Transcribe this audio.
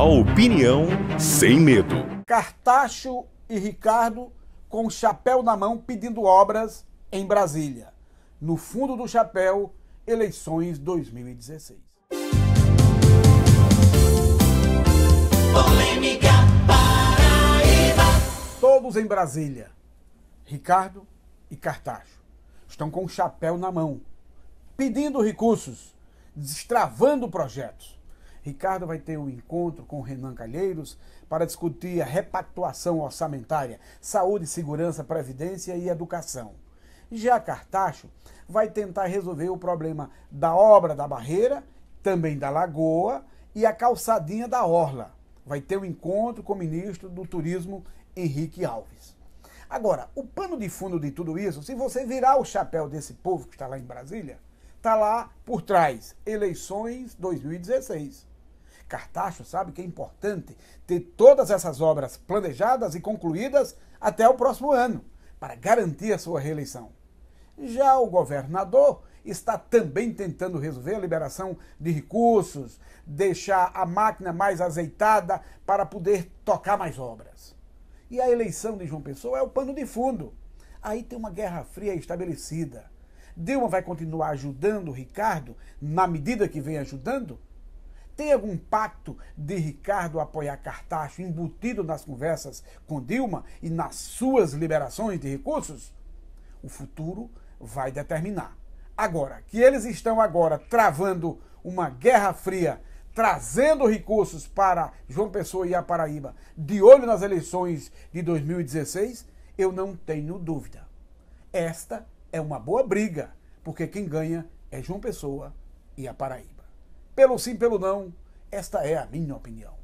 A opinião sem medo. Cartacho e Ricardo com o chapéu na mão pedindo obras em Brasília. No fundo do chapéu, eleições 2016. Polêmica Paraíba. Todos em Brasília. Ricardo e Cartacho estão com o chapéu na mão, pedindo recursos, destravando projetos. Ricardo vai ter um encontro com Renan Calheiros para discutir a repactuação orçamentária, saúde, segurança, previdência e educação. Já Cartacho vai tentar resolver o problema da obra da barreira, também da lagoa e a calçadinha da orla. Vai ter um encontro com o ministro do Turismo, Henrique Alves. Agora, o pano de fundo de tudo isso, se você virar o chapéu desse povo que está lá em Brasília, está lá por trás, eleições 2016. Cartacho sabe que é importante ter todas essas obras planejadas e concluídas até o próximo ano, para garantir a sua reeleição. Já o governador está também tentando resolver a liberação de recursos, deixar a máquina mais azeitada para poder tocar mais obras. E a eleição de João Pessoa é o pano de fundo. Aí tem uma guerra fria estabelecida. Dilma vai continuar ajudando o Ricardo na medida que vem ajudando? Tem algum pacto de Ricardo apoiar Cartacho embutido nas conversas com Dilma e nas suas liberações de recursos? O futuro vai determinar. Agora, que eles estão agora travando uma guerra fria, trazendo recursos para João Pessoa e a Paraíba, de olho nas eleições de 2016, eu não tenho dúvida. Esta é uma boa briga, porque quem ganha é João Pessoa e a Paraíba. Pelo sim, pelo não, esta é a minha opinião.